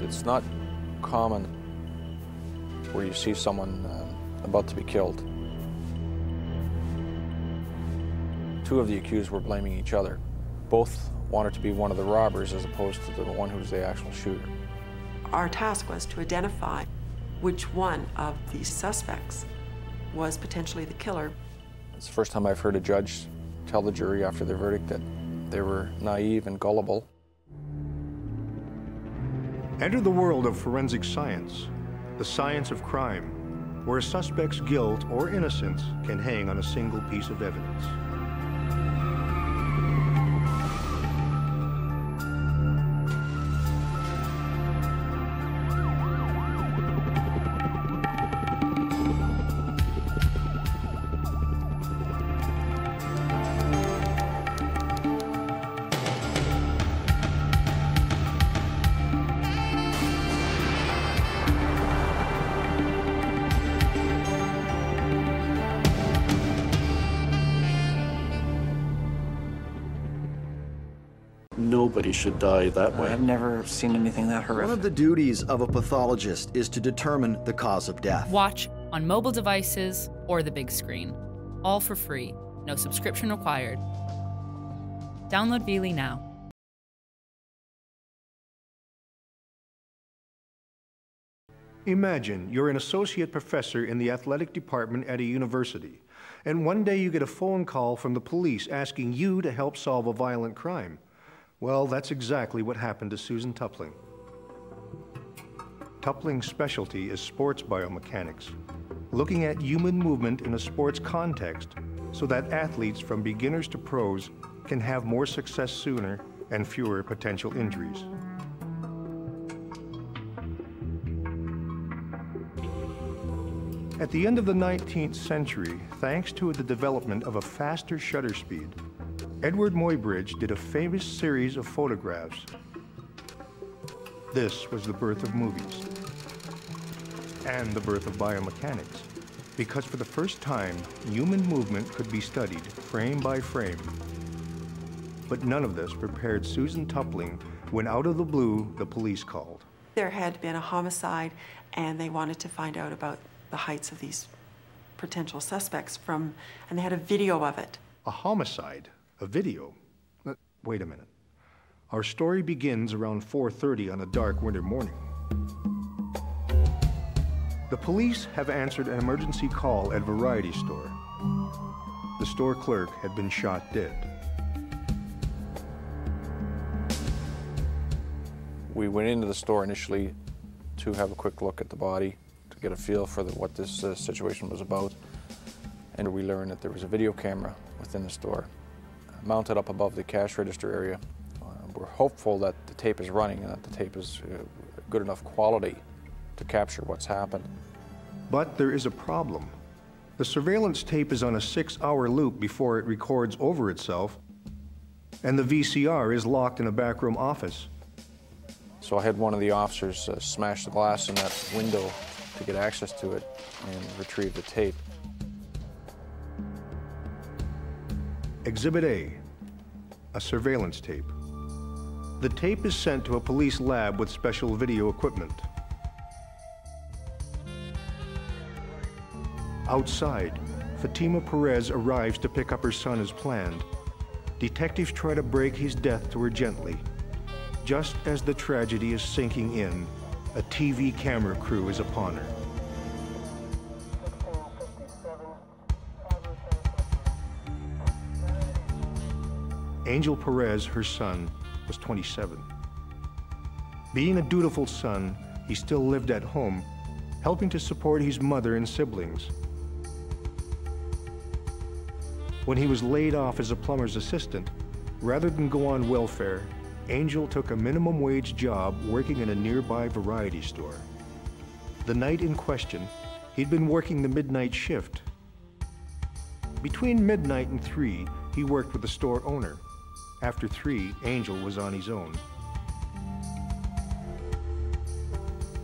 It's, not common where you see someone um, about to be killed. Two of the accused were blaming each other. Both wanted to be one of the robbers as opposed to the one who was the actual shooter. Our task was to identify which one of the suspects was potentially the killer. It's the first time I've heard a judge tell the jury after their verdict that they were naive and gullible. Enter the world of forensic science, the science of crime, where a suspect's guilt or innocence can hang on a single piece of evidence. Should die that way. I've never seen anything that horrific. One of the duties of a pathologist is to determine the cause of death. Watch on mobile devices or the big screen. All for free. No subscription required. Download Veely now. Imagine you're an associate professor in the athletic department at a university, and one day you get a phone call from the police asking you to help solve a violent crime. Well, that's exactly what happened to Susan Tupling. Tupling's specialty is sports biomechanics, looking at human movement in a sports context so that athletes from beginners to pros can have more success sooner and fewer potential injuries. At the end of the 19th century, thanks to the development of a faster shutter speed, Edward Muybridge did a famous series of photographs. This was the birth of movies and the birth of biomechanics, because for the first time, human movement could be studied frame by frame. But none of this prepared Susan Tupling when out of the blue, the police called. There had been a homicide, and they wanted to find out about the heights of these potential suspects from, and they had a video of it. A homicide? A video? Uh, Wait a minute. Our story begins around 4.30 on a dark winter morning. The police have answered an emergency call at Variety Store. The store clerk had been shot dead. We went into the store initially to have a quick look at the body, to get a feel for the, what this uh, situation was about. And we learned that there was a video camera within the store, mounted up above the cash register area. Uh, we're hopeful that the tape is running and that the tape is uh, good enough quality to capture what's happened. But there is a problem. The surveillance tape is on a six-hour loop before it records over itself, and the VCR is locked in a backroom office. So I had one of the officers uh, smash the glass in that window to get access to it and retrieve the tape. Exhibit A, a surveillance tape. The tape is sent to a police lab with special video equipment. Outside, Fatima Perez arrives to pick up her son as planned. Detectives try to break his death to her gently. Just as the tragedy is sinking in, a TV camera crew is upon her. Angel Perez, her son, was 27. Being a dutiful son, he still lived at home, helping to support his mother and siblings. When he was laid off as a plumber's assistant, rather than go on welfare, Angel took a minimum wage job working in a nearby variety store. The night in question, he'd been working the midnight shift. Between midnight and three, he worked with the store owner. After three, Angel was on his own.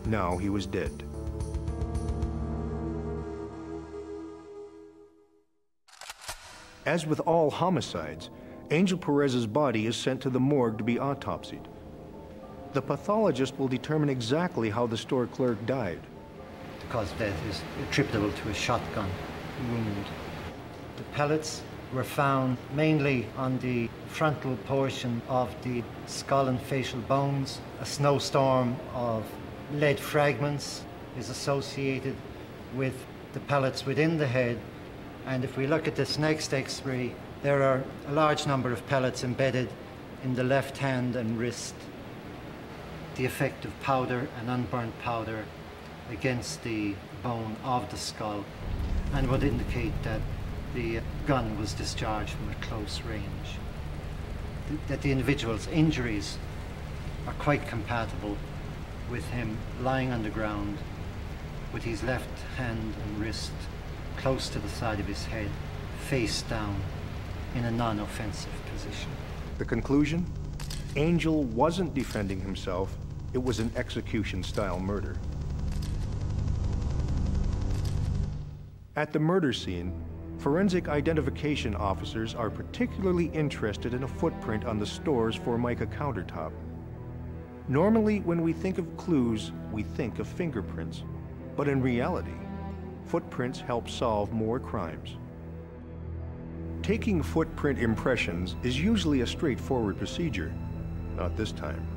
Now he was dead. As with all homicides, Angel Perez's body is sent to the morgue to be autopsied. The pathologist will determine exactly how the store clerk died. The cause of death is attributable to a shotgun wound. The pellets were found mainly on the frontal portion of the skull and facial bones. A snowstorm of lead fragments is associated with the pellets within the head. And if we look at this next x-ray, there are a large number of pellets embedded in the left hand and wrist. The effect of powder and unburnt powder against the bone of the skull and would indicate that the gun was discharged from a close range. Th- That the individual's injuries are quite compatible with him lying on the ground with his left hand and wrist close to the side of his head, face down, in a non-offensive position. The conclusion? Angel wasn't defending himself, it was an execution-style murder. At the murder scene, forensic identification officers are particularly interested in a footprint on the store's Formica countertop. Normally, when we think of clues, we think of fingerprints. But in reality, footprints help solve more crimes. Taking footprint impressions is usually a straightforward procedure. Not this time.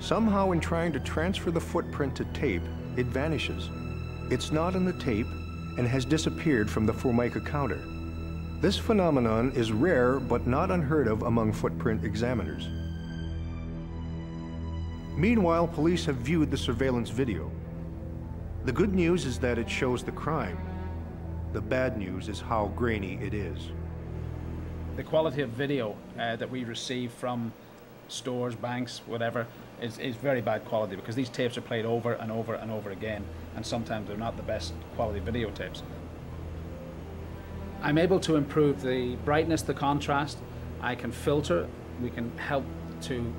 Somehow, in trying to transfer the footprint to tape, it vanishes. It's not in the tape and has disappeared from the Formica counter. This phenomenon is rare but not unheard of among footprint examiners. Meanwhile, police have viewed the surveillance video. The good news is that it shows the crime. The bad news is how grainy it is. the quality of video uh, that we receive from stores, banks, whatever, is, is very bad quality because these tapes are played over and over and over again, and sometimes they're not the best quality videotapes. I'm able to improve the brightness, the contrast. I can filter. We can help to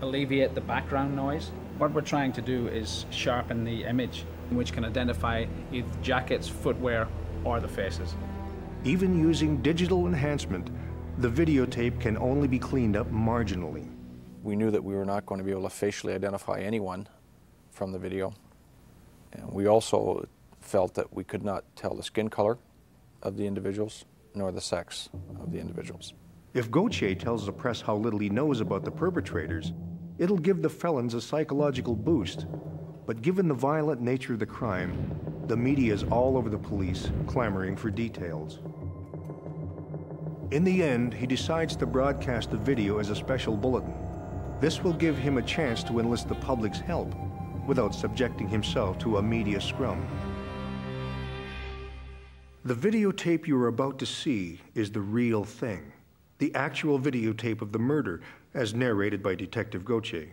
alleviate the background noise. What we're trying to do is sharpen the image, which can identify either jackets, footwear, or the faces. Even using digital enhancement, the videotape can only be cleaned up marginally. We knew that we were not going to be able to facially identify anyone from the video. And we also felt that we could not tell the skin color of the individuals nor the sex of the individuals. If Gauthier tells the press how little he knows about the perpetrators, it'll give the felons a psychological boost. But given the violent nature of the crime, the media is all over the police, clamoring for details. In the end, he decides to broadcast the video as a special bulletin. This will give him a chance to enlist the public's help without subjecting himself to a media scrum. The videotape you are about to see is the real thing. The actual videotape of the murder, as narrated by Detective Gauthier.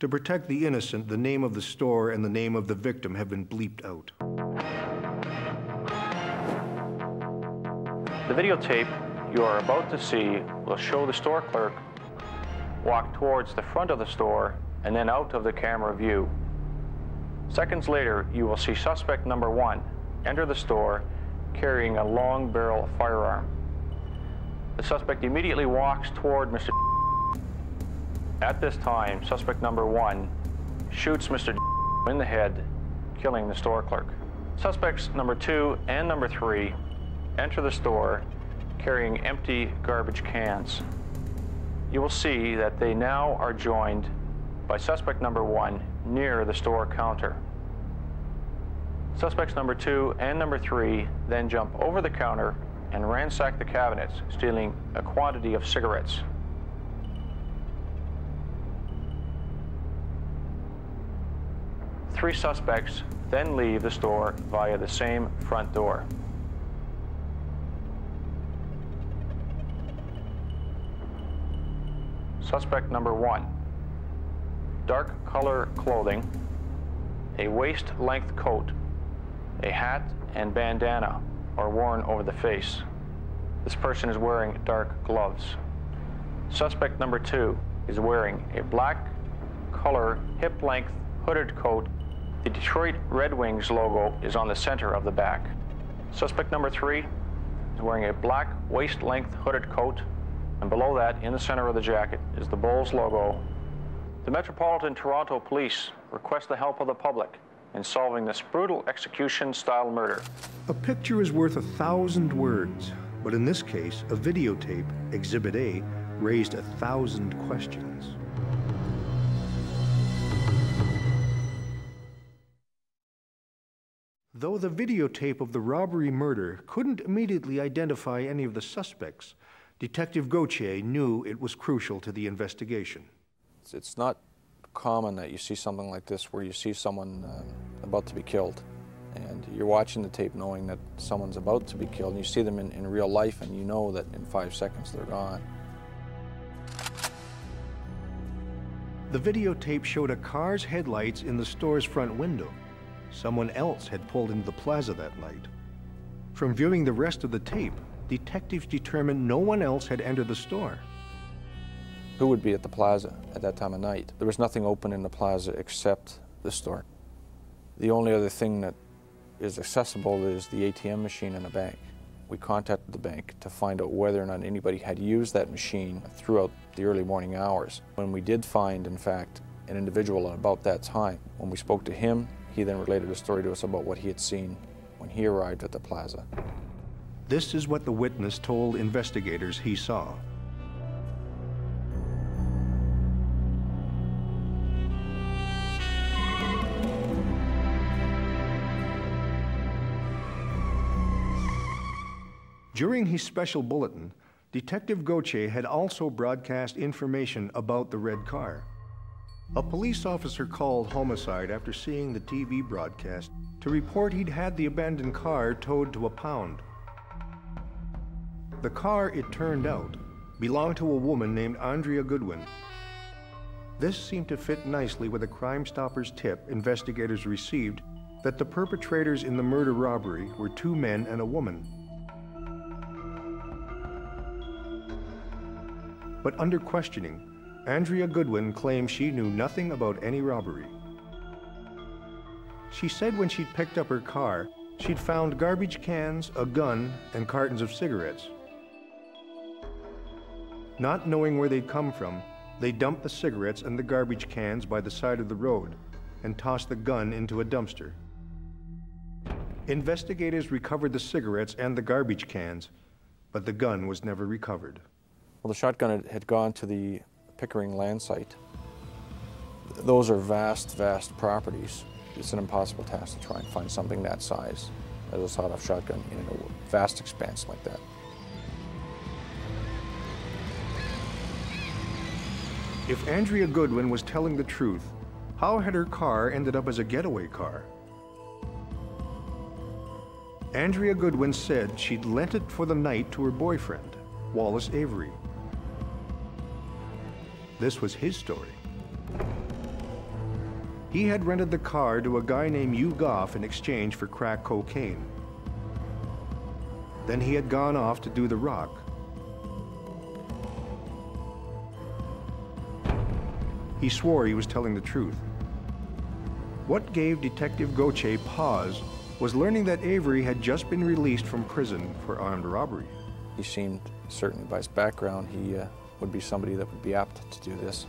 To protect the innocent, the name of the store and the name of the victim have been bleeped out. The videotape you are about to see will show the store clerk walk towards the front of the store and then out of the camera view. Seconds later, you will see suspect number one enter the store carrying a long barrel firearm. The suspect immediately walks toward Mr. At this time, suspect number one shoots Mr. in the head, killing the store clerk. Suspects number two and number three enter the store carrying empty garbage cans. You will see that they now are joined by suspect number one near the store counter. Suspects number two and number three then jump over the counter and ransack the cabinets, stealing a quantity of cigarettes. Three suspects then leave the store via the same front door. Suspect number one, dark color clothing, a waist-length coat, a hat and bandana are worn over the face. This person is wearing dark gloves. Suspect number two is wearing a black color hip-length hooded coat. The Detroit Red Wings logo is on the center of the back. Suspect number three is wearing a black waist-length hooded coat, and below that, in the center of the jacket, is the Bulls logo The Metropolitan Toronto Police request the help of the public in solving this brutal execution style murder. A picture is worth a thousand words, but in this case, a videotape, Exhibit A, raised a thousand questions. Though the videotape of the robbery murder couldn't immediately identify any of the suspects, Detective Gauthier knew it was crucial to the investigation. It's, it's not common that you see something like this where you see someone uh, about to be killed and you're watching the tape knowing that someone's about to be killed and you see them in, in real life and you know that in five seconds they're gone. The videotape showed a car's headlights in the store's front window. Someone else had pulled into the plaza that night. From viewing the rest of the tape, detectives determined no one else had entered the store. Who would be at the plaza at that time of night? There was nothing open in the plaza except the store. The only other thing that is accessible is the ATM machine in a bank. We contacted the bank to find out whether or not anybody had used that machine throughout the early morning hours. When we did find, in fact, an individual at about that time, when we spoke to him, he then related a story to us about what he had seen when he arrived at the plaza. This is what the witness told investigators he saw. During his special bulletin, Detective Gauthier had also broadcast information about the red car. A police officer called homicide after seeing the TV broadcast to report he'd had the abandoned car towed to a pound. The car, it turned out, belonged to a woman named Andrea Goodwin. This seemed to fit nicely with a Crime Stoppers tip investigators received that the perpetrators in the murder robbery were two men and a woman. But under questioning, Andrea Goodwin claimed she knew nothing about any robbery. She said when she'd picked up her car, she'd found garbage cans, a gun, and cartons of cigarettes. Not knowing where they'd come from, they dumped the cigarettes and the garbage cans by the side of the road and tossed the gun into a dumpster. Investigators recovered the cigarettes and the garbage cans, but the gun was never recovered. Well, the shotgun had gone to the Pickering land site. Those are vast, vast properties. It's an impossible task to try and find something that size as a sawed-off shotgun in a vast expanse like that. If Andrea Goodwin was telling the truth, how had her car ended up as a getaway car? Andrea Goodwin said she'd lent it for the night to her boyfriend, Wallace Avery. This was his story. He had rented the car to a guy named Hugh Goff in exchange for crack cocaine. Then he had gone off to do the rock. He swore he was telling the truth. What gave Detective Gauthier pause was learning that Avery had just been released from prison for armed robbery. He seemed, certainly by his background, he uh, would be somebody that would be apt to do this.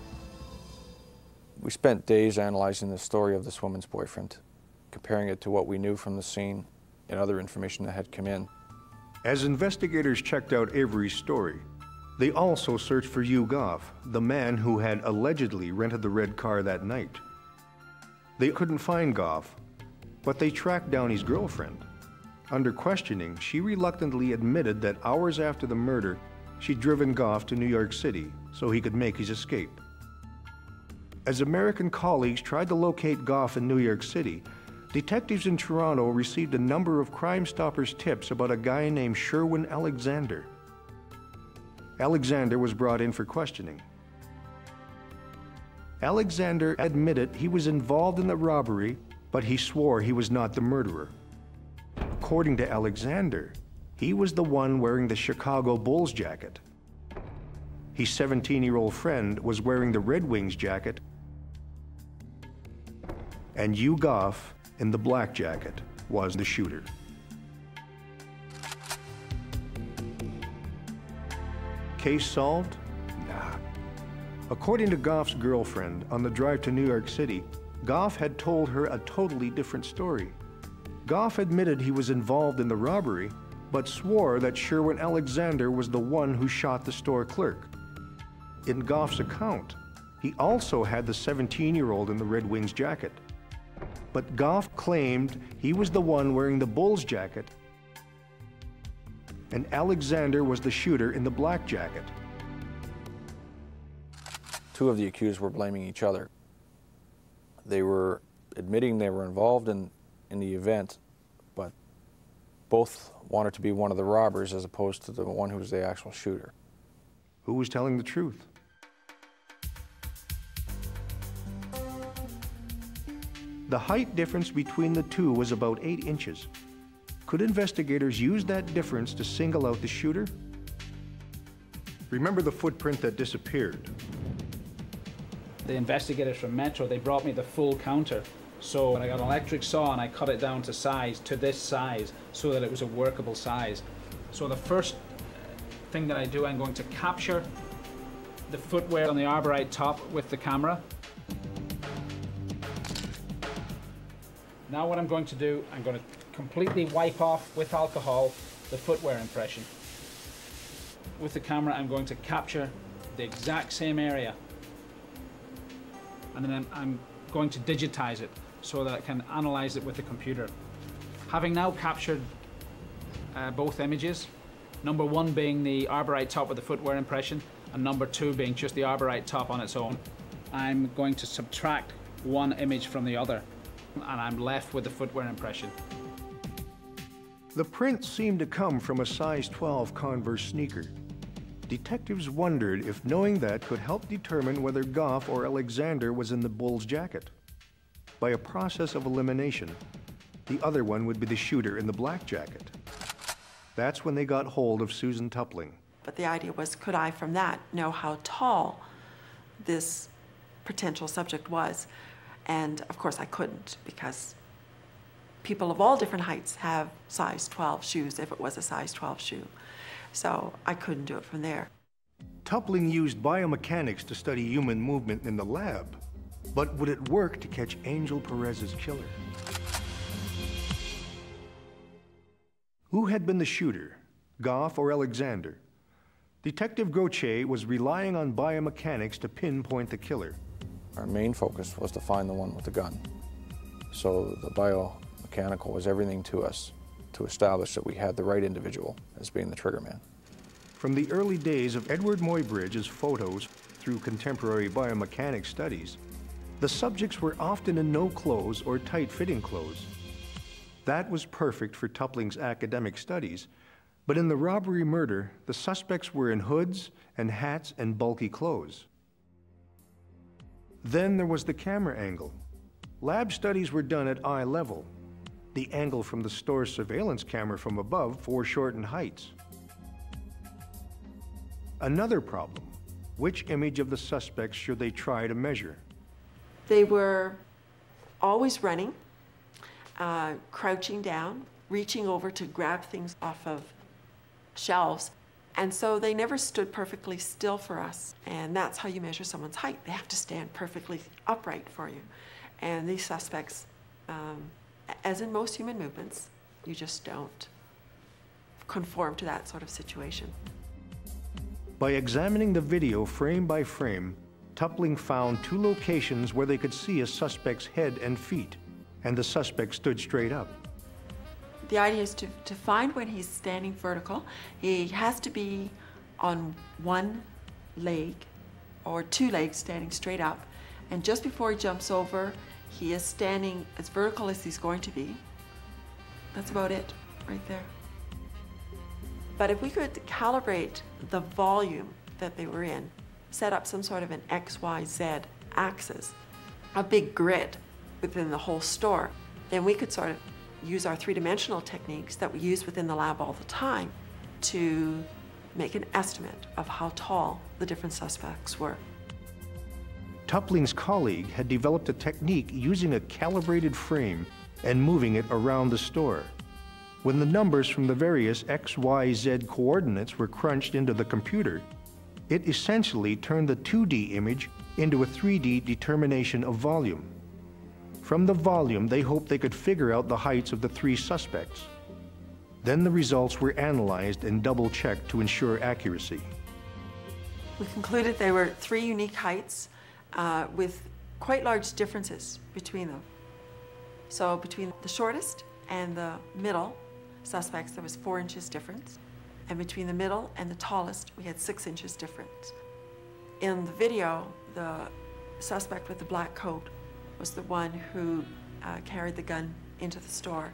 We spent days analyzing the story of this woman's boyfriend, comparing it to what we knew from the scene and other information that had come in. As investigators checked out Avery's story, they also searched for Hugh Goff, the man who had allegedly rented the red car that night. They couldn't find Goff, but they tracked down his girlfriend. Under questioning, she reluctantly admitted that hours after the murder, she'd driven Goff to New York City so he could make his escape. As American colleagues tried to locate Goff in New York City, detectives in Toronto received a number of Crime Stoppers tips about a guy named Sherwin Alexander. Alexander was brought in for questioning. Alexander admitted he was involved in the robbery, but he swore he was not the murderer. According to Alexander, he was the one wearing the Chicago Bulls jacket. His 17-year-old friend was wearing the Red Wings jacket, and Hugh Goff in the black jacket was the shooter. Case solved? Nah. According to Goff's girlfriend, on the drive to New York City, Goff had told her a totally different story. Goff admitted he was involved in the robbery, but swore that Sherwin Alexander was the one who shot the store clerk. In Goff's account, he also had the 17 year old in the Red Wings jacket. But Goff claimed he was the one wearing the Bulls jacket, and Alexander was the shooter in the black jacket. Two of the accused were blaming each other. They were admitting they were involved in, in the event, both wanted to be one of the robbers as opposed to the one who was the actual shooter. Who was telling the truth? The height difference between the two was about eight inches. Could investigators use that difference to single out the shooter? Remember the footprint that disappeared? The investigators from Metro, they brought me the full counter. So I got an electric saw and I cut it down to size, to this size, so that it was a workable size. So the first uh, thing that I do, I'm going to capture the footwear on the arborite top with the camera. Now what I'm going to do, I'm going to completely wipe off with alcohol the footwear impression. With the camera, I'm going to capture the exact same area. And then I'm, I'm going to digitize it so that I can analyze it with the computer. Having now captured uh, both images, number one being the arborite top with the footwear impression, and number two being just the arborite top on its own, I'm going to subtract one image from the other and I'm left with the footwear impression. The print seemed to come from a size 12 Converse sneaker. Detectives wondered if knowing that could help determine whether Goff or Alexander was in the bull's jacket. By a process of elimination, the other one would be the shooter in the black jacket. That's when they got hold of Susan Tupling. But the idea was, could I from that know how tall this potential subject was? And of course, I couldn't because people of all different heights have size 12 shoes if it was a size 12 shoe. So I couldn't do it from there. Tupling used biomechanics to study human movement in the lab, but would it work to catch Angel Perez's killer? Who had been the shooter, Goff or Alexander? Detective Gauthier was relying on biomechanics to pinpoint the killer. Our main focus was to find the one with the gun. So the biomechanical was everything to us to establish that we had the right individual as being the trigger man. From the early days of Edward Muybridge's photos through contemporary biomechanics studies, the subjects were often in no clothes or tight-fitting clothes. That was perfect for Tupling's academic studies, but in the robbery murder, the suspects were in hoods and hats and bulky clothes. Then there was the camera angle. Lab studies were done at eye level. The angle from the store's surveillance camera from above foreshortened heights. Another problem, which image of the suspects should they try to measure? They were always running, uh, crouching down, reaching over to grab things off of shelves, and so they never stood perfectly still for us. And that's how you measure someone's height. They have to stand perfectly upright for you. And these suspects, um, as in most human movements, you just don't conform to that sort of situation. By examining the video frame by frame, Tupling found two locations where they could see a suspect's head and feet, and the suspect stood straight up. The idea is to, to find when he's standing vertical, he has to be on one leg or two legs standing straight up. And just before he jumps over, he is standing as vertical as he's going to be. That's about it right there. But if we could calibrate the volume that they were in, set up some sort of an X, Y, Z axis, a big grid within the whole store, then we could sort of use our three-dimensional techniques that we use within the lab all the time to make an estimate of how tall the different suspects were. Tupling's colleague had developed a technique using a calibrated frame and moving it around the store. When the numbers from the various X, Y, Z coordinates were crunched into the computer, It essentially turned the 2D image into a 3D determination of volume. From the volume, they hoped they could figure out the heights of the three suspects. Then the results were analyzed and double checked to ensure accuracy. We concluded there were three unique heights uh, with quite large differences between them. So between the shortest and the middle suspects, there was four inches difference. And between the middle and the tallest, we had six inches difference. In the video, the suspect with the black coat was the one who uh, carried the gun into the store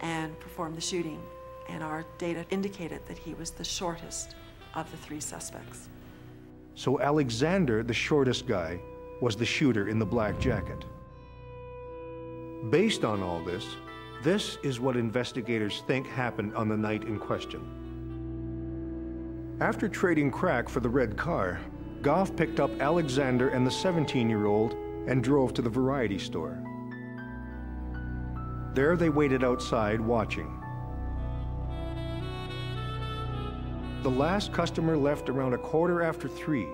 and performed the shooting. And our data indicated that he was the shortest of the three suspects. So Alexander, the shortest guy, was the shooter in the black jacket. Based on all this, this is what investigators think happened on the night in question. After trading crack for the red car, Goff picked up Alexander and the 17-year-old and drove to the variety store. There they waited outside watching. The last customer left around a quarter after three.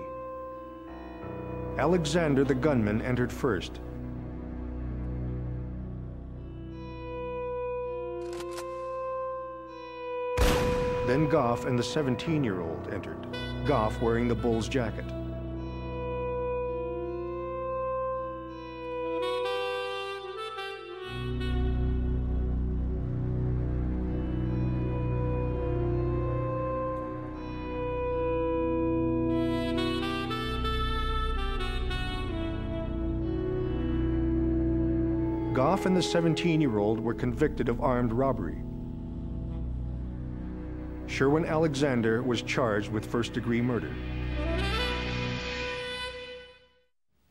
Alexander the gunman entered first. Then Goff and the 17-year-old entered, Goff wearing the bull's jacket. Goff and the 17-year-old were convicted of armed robbery. Sherwin Alexander was charged with first-degree murder.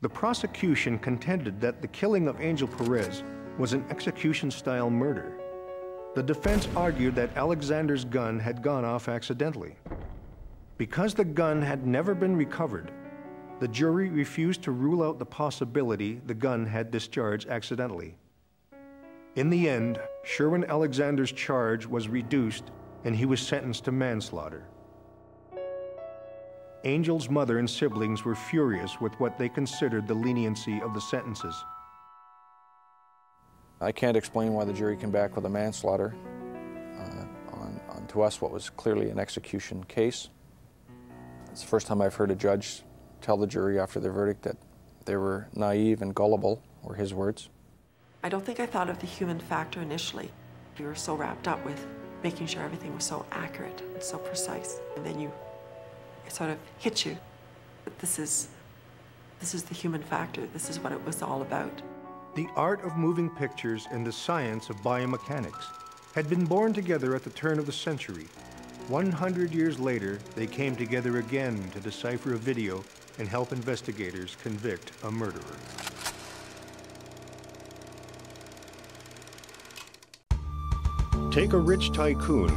The prosecution contended that the killing of Angel Perez was an execution-style murder. The defense argued that Alexander's gun had gone off accidentally. Because the gun had never been recovered, the jury refused to rule out the possibility the gun had discharged accidentally. In the end, Sherwin Alexander's charge was reduced and he was sentenced to manslaughter. Angel's mother and siblings were furious with what they considered the leniency of the sentences. I can't explain why the jury came back with a manslaughter uh, on, on, to us, what was clearly an execution case. It's the first time I've heard a judge tell the jury after their verdict that they were naive and gullible, were his words. I don't think I thought of the human factor initially. We were so wrapped up with making sure everything was so accurate and so precise. And then you, it sort of hits you that this is, this is the human factor. This is what it was all about. The art of moving pictures and the science of biomechanics had been born together at the turn of the century. 100 years later, they came together again to decipher a video and help investigators convict a murderer. Take a rich tycoon.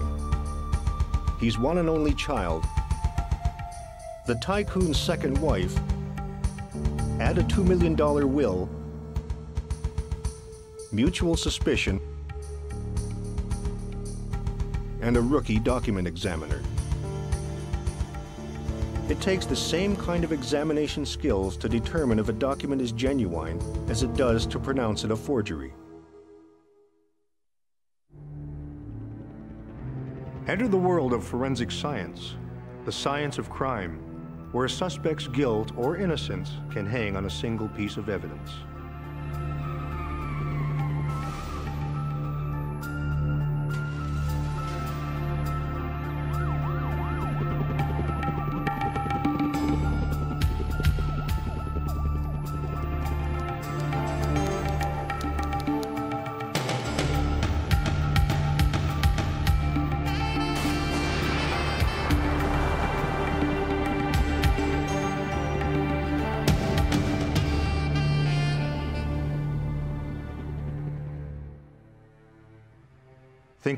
He's one and only child. The tycoon's second wife. Add a $2 million will. Mutual suspicion. And a rookie document examiner. It takes the same kind of examination skills to determine if a document is genuine as it does to pronounce it a forgery. Enter the world of forensic science, the science of crime, where a suspect's guilt or innocence can hang on a single piece of evidence.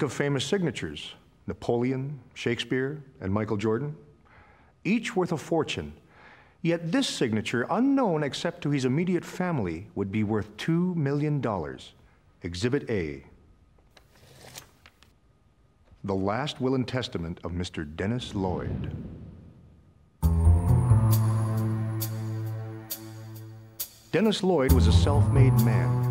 of famous signatures Napoleon, Shakespeare, and Michael Jordan, each worth a fortune. Yet this signature, unknown except to his immediate family, would be worth $2 million. Exhibit A The Last Will and Testament of Mr. Dennis Lloyd. Dennis Lloyd was a self made man.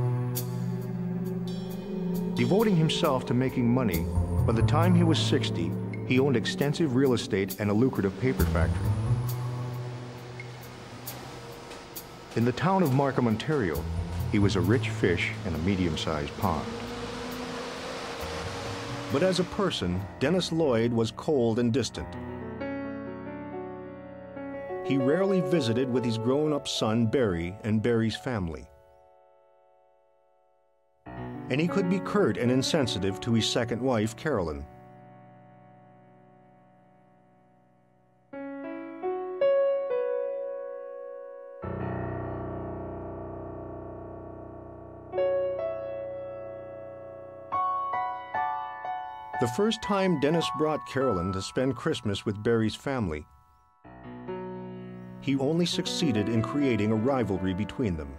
Devoting himself to making money, by the time he was 60, he owned extensive real estate and a lucrative paper factory. In the town of Markham, Ontario, he was a rich fish in a medium-sized pond. But as a person, Dennis Lloyd was cold and distant. He rarely visited with his grown-up son, Barry, and Barry's family. And he could be curt and insensitive to his second wife, Carolyn. The first time Dennis brought Carolyn to spend Christmas with Barry's family, he only succeeded in creating a rivalry between them.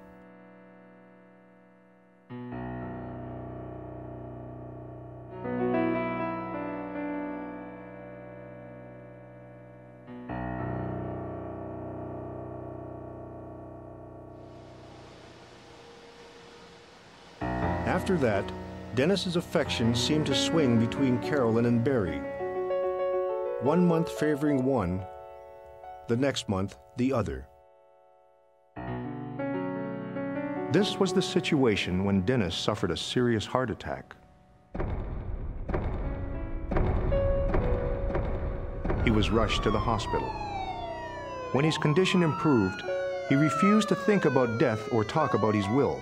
After that, Dennis's affection seemed to swing between Carolyn and Barry. One month favoring one, the next month the other. This was the situation when Dennis suffered a serious heart attack. He was rushed to the hospital. When his condition improved, he refused to think about death or talk about his will.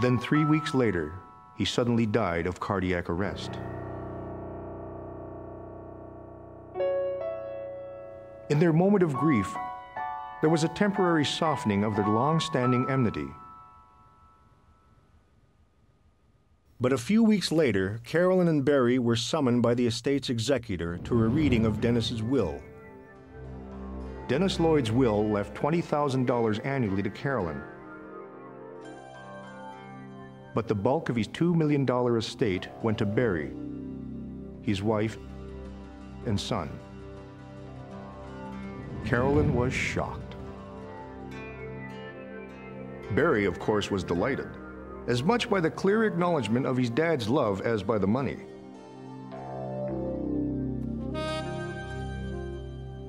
Then three weeks later, he suddenly died of cardiac arrest. In their moment of grief, there was a temporary softening of their long-standing enmity. But a few weeks later, Carolyn and Barry were summoned by the estate's executor to a reading of Dennis's will. Dennis Lloyd's will left $20,000 annually to Carolyn, but the bulk of his $2 million estate went to Barry, his wife, and son. Carolyn was shocked. Barry, of course, was delighted, as much by the clear acknowledgement of his dad's love as by the money.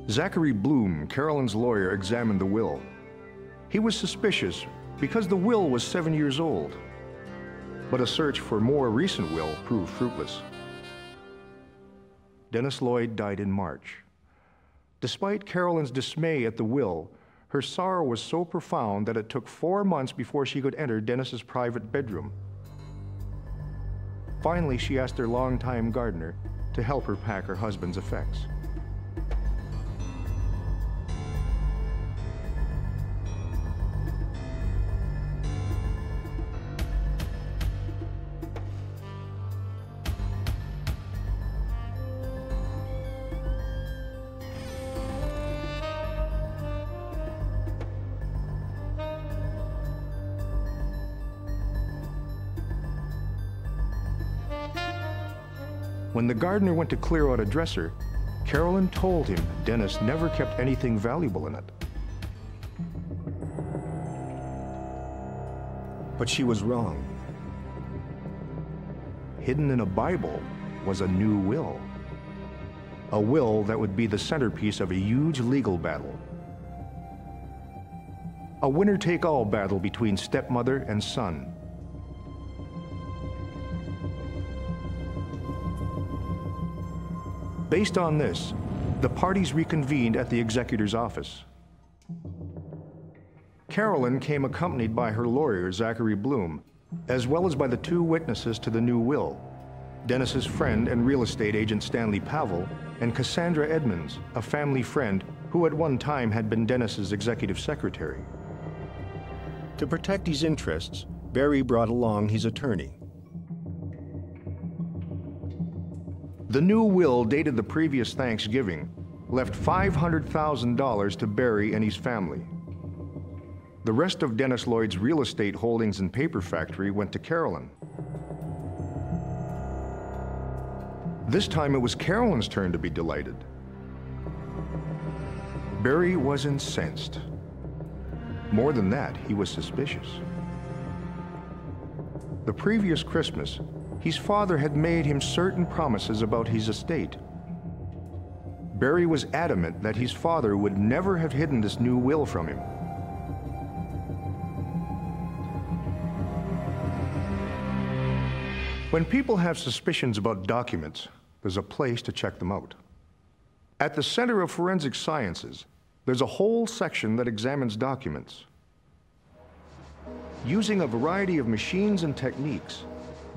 Zachary Bloom, Carolyn's lawyer, examined the will. He was suspicious because the will was seven years old but a search for more recent will proved fruitless. Dennis Lloyd died in March. Despite Carolyn's dismay at the will, her sorrow was so profound that it took four months before she could enter Dennis's private bedroom. Finally, she asked her longtime gardener to help her pack her husband's effects. When the gardener went to clear out a dresser, Carolyn told him Dennis never kept anything valuable in it. But she was wrong. Hidden in a Bible was a new will. A will that would be the centerpiece of a huge legal battle. A winner-take-all battle between stepmother and son. Based on this, the parties reconvened at the executor's office. Carolyn came accompanied by her lawyer, Zachary Bloom, as well as by the two witnesses to the new will, Dennis's friend and real estate agent Stanley Pavel, and Cassandra Edmonds, a family friend who at one time had been Dennis's executive secretary. To protect his interests, Barry brought along his attorney. The new will, dated the previous Thanksgiving, left $500,000 to Barry and his family. The rest of Dennis Lloyd's real estate holdings and paper factory went to Carolyn. This time it was Carolyn's turn to be delighted. Barry was incensed. More than that, he was suspicious. The previous Christmas, his father had made him certain promises about his estate. Barry was adamant that his father would never have hidden this new will from him. When people have suspicions about documents, there's a place to check them out. At the Center of Forensic Sciences, there's a whole section that examines documents. Using a variety of machines and techniques,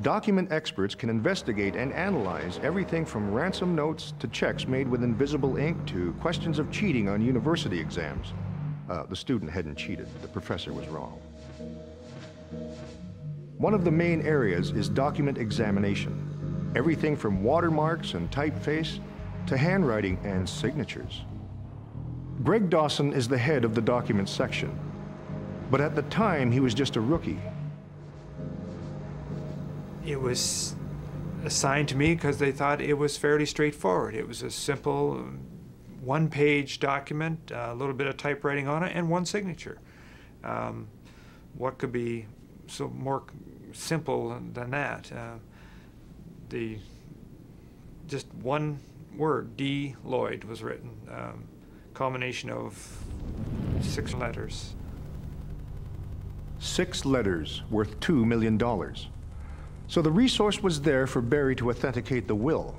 document experts can investigate and analyze everything from ransom notes to checks made with invisible ink to questions of cheating on university exams. Uh, the student hadn't cheated, the professor was wrong. One of the main areas is document examination. Everything from watermarks and typeface to handwriting and signatures. Greg Dawson is the head of the document section, but at the time he was just a rookie. It was assigned to me because they thought it was fairly straightforward. It was a simple one page document, a little bit of typewriting on it, and one signature. Um, what could be so more simple than that. Uh, the just one word, D. Lloyd, was written. Um, combination of six letters. Six letters worth $2 million. So the resource was there for Barry to authenticate the will.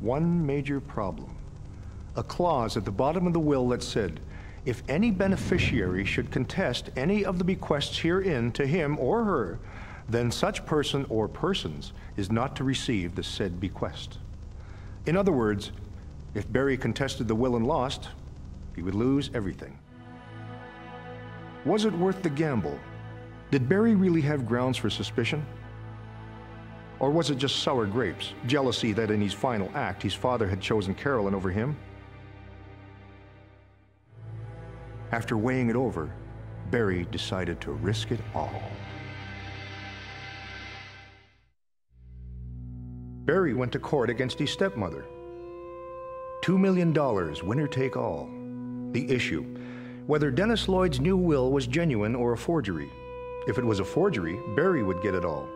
One major problem. A clause at the bottom of the will that said, if any beneficiary should contest any of the bequests herein to him or her, then such person or persons is not to receive the said bequest. In other words, if Barry contested the will and lost, he would lose everything. Was it worth the gamble? Did Barry really have grounds for suspicion? Or was it just sour grapes, jealousy that in his final act his father had chosen Carolyn over him? After weighing it over, Barry decided to risk it all. Barry went to court against his stepmother. Two million dollars, winner take all. The issue whether Dennis Lloyd's new will was genuine or a forgery. If it was a forgery, Barry would get it all.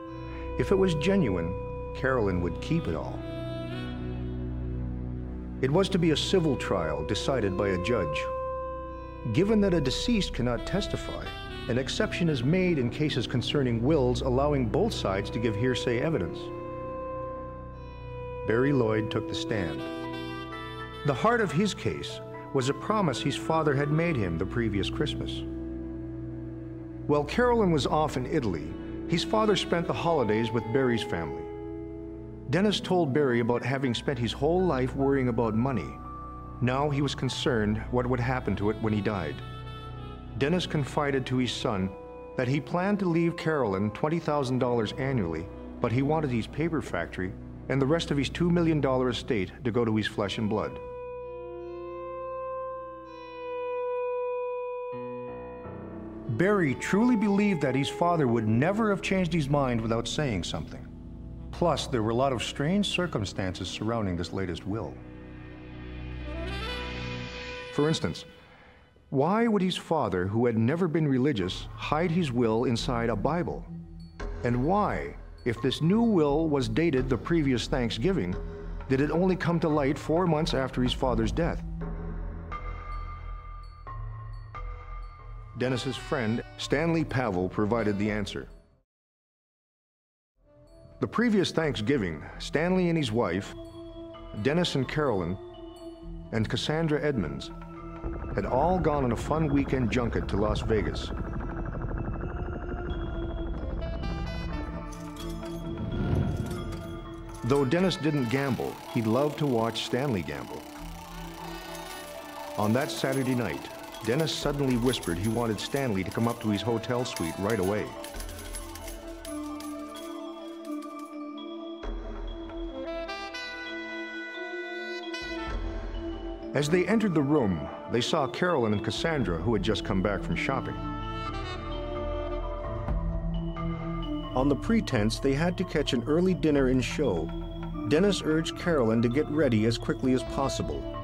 If it was genuine, Carolyn would keep it all. It was to be a civil trial decided by a judge. Given that a deceased cannot testify, an exception is made in cases concerning wills allowing both sides to give hearsay evidence. Barry Lloyd took the stand. The heart of his case was a promise his father had made him the previous Christmas. While Carolyn was off in Italy, his father spent the holidays with Barry's family. Dennis told Barry about having spent his whole life worrying about money. Now he was concerned what would happen to it when he died. Dennis confided to his son that he planned to leave Carolyn $20,000 annually, but he wanted his paper factory and the rest of his $2 million estate to go to his flesh and blood. Barry truly believed that his father would never have changed his mind without saying something. Plus, there were a lot of strange circumstances surrounding this latest will. For instance, why would his father, who had never been religious, hide his will inside a Bible? And why, if this new will was dated the previous Thanksgiving, did it only come to light four months after his father's death? Dennis's friend, Stanley Pavel, provided the answer. The previous Thanksgiving, Stanley and his wife, Dennis and Carolyn, and Cassandra Edmonds had all gone on a fun weekend junket to Las Vegas. Though Dennis didn't gamble, he loved to watch Stanley gamble. On that Saturday night, Dennis suddenly whispered he wanted Stanley to come up to his hotel suite right away. As they entered the room, they saw Carolyn and Cassandra, who had just come back from shopping. On the pretense they had to catch an early dinner and show, Dennis urged Carolyn to get ready as quickly as possible.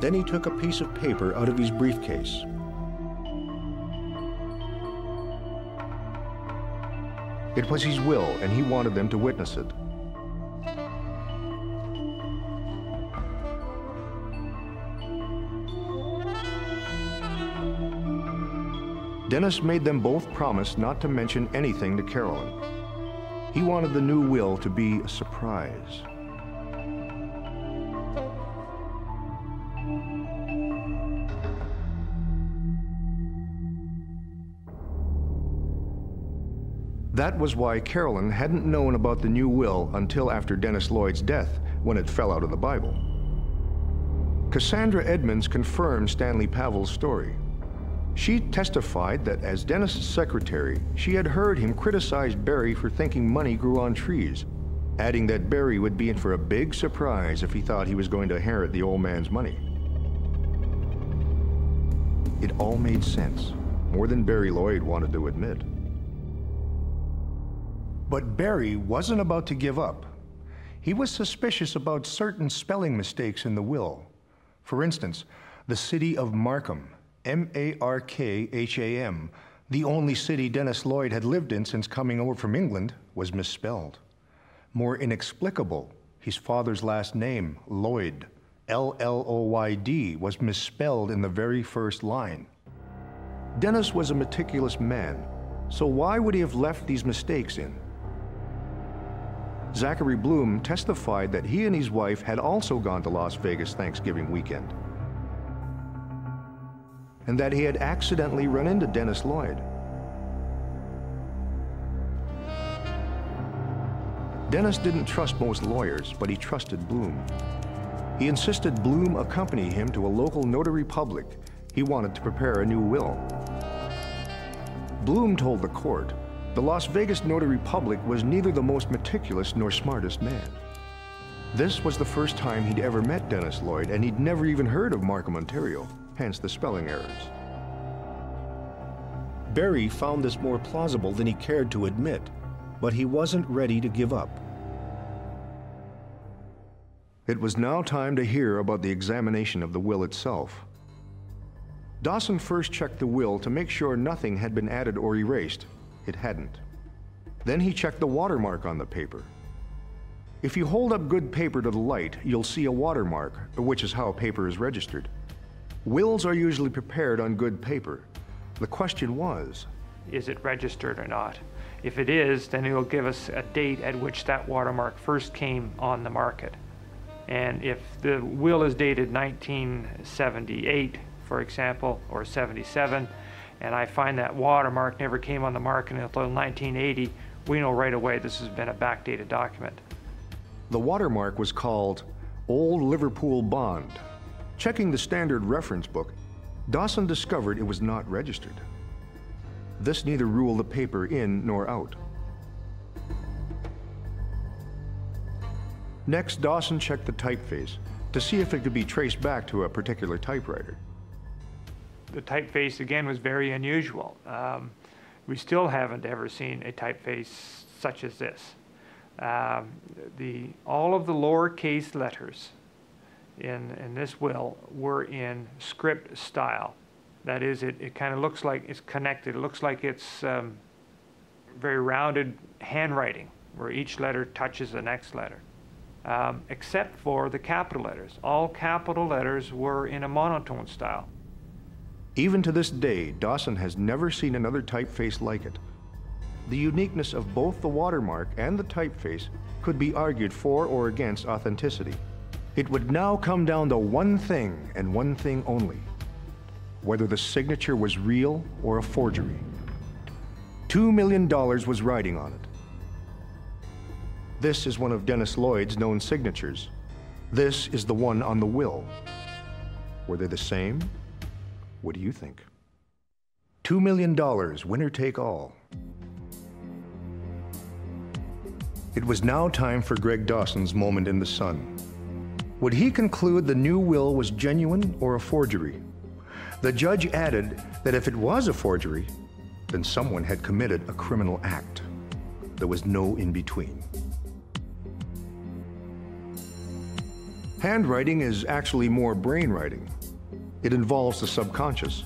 Then he took a piece of paper out of his briefcase. It was his will, and he wanted them to witness it. Dennis made them both promise not to mention anything to Carolyn. He wanted the new will to be a surprise. That was why Carolyn hadn't known about the new will until after Dennis Lloyd's death, when it fell out of the Bible. Cassandra Edmonds confirmed Stanley Pavel's story. She testified that as Dennis's secretary, she had heard him criticize Barry for thinking money grew on trees, adding that Barry would be in for a big surprise if he thought he was going to inherit the old man's money. It all made sense, more than Barry Lloyd wanted to admit. But Barry wasn't about to give up. He was suspicious about certain spelling mistakes in the will. For instance, the city of Markham, M A R K H A M, the only city Dennis Lloyd had lived in since coming over from England, was misspelled. More inexplicable, his father's last name, Lloyd, L L O Y D, was misspelled in the very first line. Dennis was a meticulous man, so why would he have left these mistakes in? Zachary Bloom testified that he and his wife had also gone to Las Vegas Thanksgiving weekend and that he had accidentally run into Dennis Lloyd. Dennis didn't trust most lawyers, but he trusted Bloom. He insisted Bloom accompany him to a local notary public. He wanted to prepare a new will. Bloom told the court the Las Vegas Notary Public was neither the most meticulous nor smartest man. This was the first time he'd ever met Dennis Lloyd, and he'd never even heard of Markham, Ontario, hence the spelling errors. Barry found this more plausible than he cared to admit, but he wasn't ready to give up. It was now time to hear about the examination of the will itself. Dawson first checked the will to make sure nothing had been added or erased, it hadn't. Then he checked the watermark on the paper. If you hold up good paper to the light, you'll see a watermark, which is how paper is registered. Wills are usually prepared on good paper. The question was, is it registered or not? If it is, then it'll give us a date at which that watermark first came on the market. And if the will is dated 1978, for example, or 77, and I find that watermark never came on the market until 1980, we know right away this has been a backdated document. The watermark was called Old Liverpool Bond. Checking the standard reference book, Dawson discovered it was not registered. This neither ruled the paper in nor out. Next, Dawson checked the typeface to see if it could be traced back to a particular typewriter the typeface again was very unusual. Um, we still haven't ever seen a typeface such as this. Um, the, all of the lowercase letters in, in this will were in script style. That is, it, it kind of looks like it's connected. It looks like it's um, very rounded handwriting where each letter touches the next letter. Um, except for the capital letters. All capital letters were in a monotone style. Even to this day, Dawson has never seen another typeface like it. The uniqueness of both the watermark and the typeface could be argued for or against authenticity. It would now come down to one thing and one thing only whether the signature was real or a forgery. Two million dollars was riding on it. This is one of Dennis Lloyd's known signatures. This is the one on the will. Were they the same? What do you think? $2 million, winner take all. It was now time for Greg Dawson's moment in the sun. Would he conclude the new will was genuine or a forgery? The judge added that if it was a forgery, then someone had committed a criminal act. There was no in between. Handwriting is actually more brain writing. It involves the subconscious.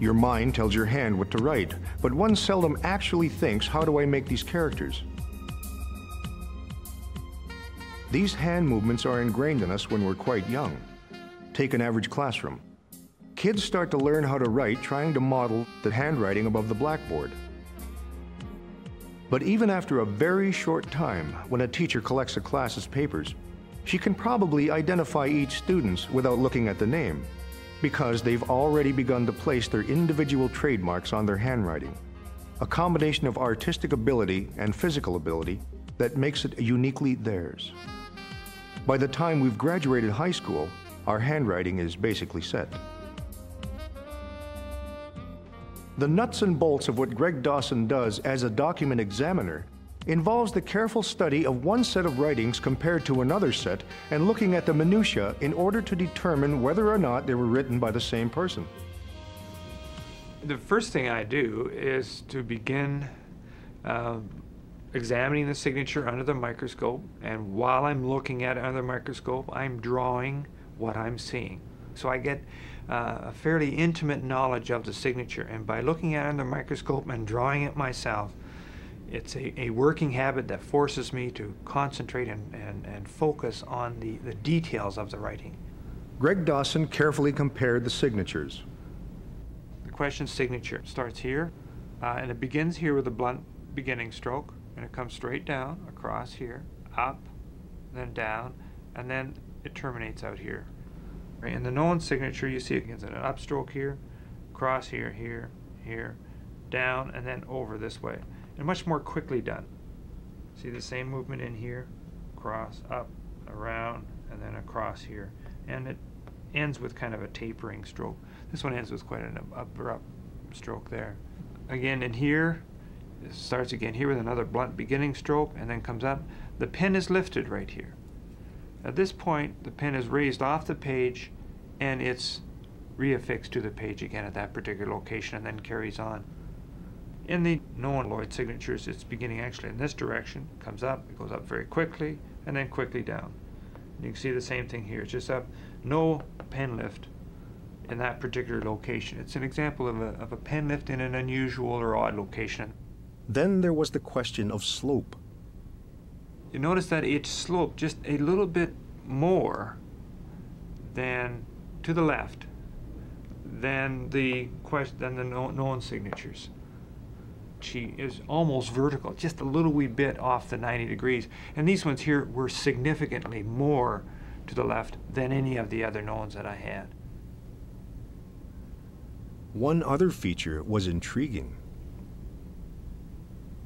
Your mind tells your hand what to write, but one seldom actually thinks, how do I make these characters? These hand movements are ingrained in us when we're quite young. Take an average classroom. Kids start to learn how to write trying to model the handwriting above the blackboard. But even after a very short time, when a teacher collects a class's papers, she can probably identify each student's without looking at the name, because they've already begun to place their individual trademarks on their handwriting, a combination of artistic ability and physical ability that makes it uniquely theirs. By the time we've graduated high school, our handwriting is basically set. The nuts and bolts of what Greg Dawson does as a document examiner involves the careful study of one set of writings compared to another set and looking at the minutiae in order to determine whether or not they were written by the same person. The first thing I do is to begin uh, examining the signature under the microscope, and while I'm looking at it under the microscope, I'm drawing what I'm seeing. So I get uh, a fairly intimate knowledge of the signature, and by looking at it under the microscope and drawing it myself, it's a, a working habit that forces me to concentrate and, and, and focus on the, the details of the writing. Greg Dawson carefully compared the signatures. The question signature starts here, uh, and it begins here with a blunt beginning stroke, and it comes straight down across here, up, then down, and then it terminates out here. Right? In the known signature, you see it gets an upstroke here, across here, here, here, down, and then over this way and much more quickly done. See the same movement in here, cross, up, around, and then across here. And it ends with kind of a tapering stroke. This one ends with quite an abrupt stroke there. Again, in here, it starts again here with another blunt beginning stroke and then comes up. The pen is lifted right here. At this point, the pen is raised off the page and it's reaffixed to the page again at that particular location and then carries on. In the known Lloyd signatures, it's beginning actually in this direction, comes up, it goes up very quickly, and then quickly down. And you can see the same thing here, it's just up, no pen lift in that particular location. It's an example of a, of a pen lift in an unusual or odd location. Then there was the question of slope. You notice that it's sloped just a little bit more than to the left than the question than the known signatures she is almost vertical, just a little wee bit off the 90 degrees. And these ones here were significantly more to the left than any of the other knowns that I had. One other feature was intriguing.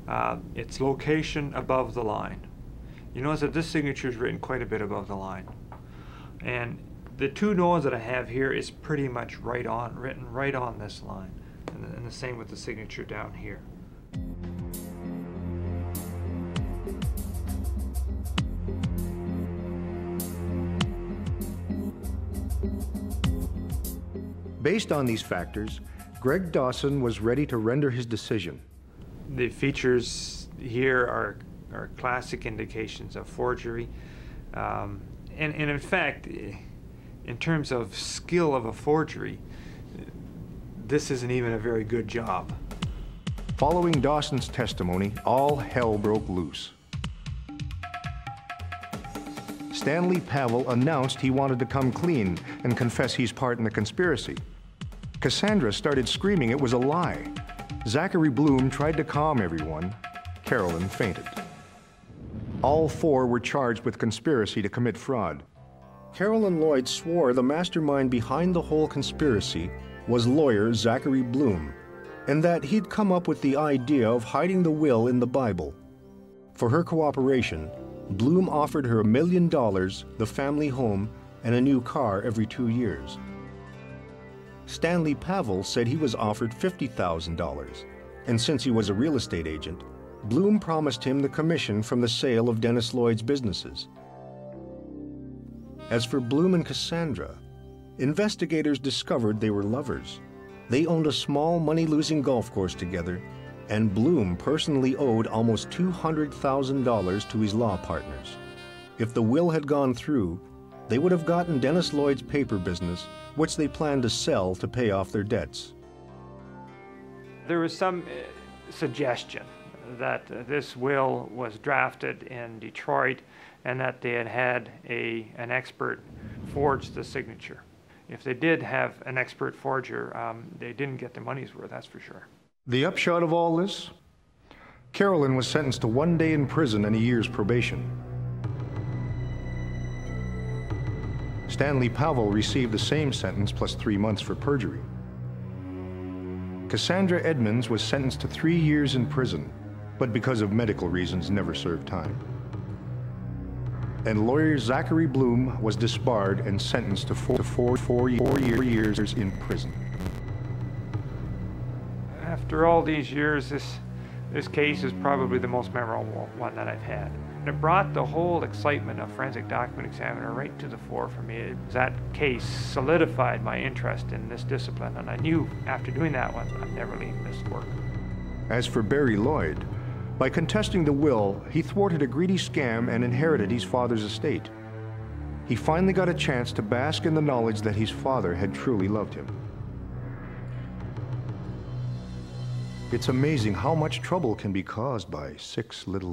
Uh, its location above the line. You notice that this signature is written quite a bit above the line. And the two knowns that I have here is pretty much right on, written right on this line. And and the same with the signature down here. Based on these factors, Greg Dawson was ready to render his decision. The features here are, are classic indications of forgery. Um, and, and in fact, in terms of skill of a forgery, this isn't even a very good job. Following Dawson's testimony, all hell broke loose. Stanley Pavel announced he wanted to come clean and confess he's part in the conspiracy. Cassandra started screaming it was a lie. Zachary Bloom tried to calm everyone. Carolyn fainted. All four were charged with conspiracy to commit fraud. Carolyn Lloyd swore the mastermind behind the whole conspiracy was lawyer Zachary Bloom, and that he'd come up with the idea of hiding the will in the Bible. For her cooperation, Bloom offered her a million dollars, the family home, and a new car every two years. Stanley Pavel said he was offered $50,000, and since he was a real estate agent, Bloom promised him the commission from the sale of Dennis Lloyd's businesses. As for Bloom and Cassandra, investigators discovered they were lovers. They owned a small money-losing golf course together, and Bloom personally owed almost $200,000 to his law partners. If the will had gone through, they would have gotten Dennis Lloyd's paper business, which they planned to sell to pay off their debts. There was some uh, suggestion that this will was drafted in Detroit and that they had had a, an expert forge the signature. If they did have an expert forger, um, they didn't get their money's worth, that's for sure. The upshot of all this? Carolyn was sentenced to one day in prison and a year's probation. Stanley Pavel received the same sentence plus three months for perjury. Cassandra Edmonds was sentenced to three years in prison, but because of medical reasons never served time. And lawyer Zachary Bloom was disbarred and sentenced to four, four, four, four years in prison. After all these years, this, this case is probably the most memorable one that I've had. And It brought the whole excitement of forensic document examiner right to the fore for me. That case solidified my interest in this discipline, and I knew after doing that one, I'd never leave this work. As for Barry Lloyd, by contesting the will, he thwarted a greedy scam and inherited his father's estate. He finally got a chance to bask in the knowledge that his father had truly loved him. It's amazing how much trouble can be caused by six little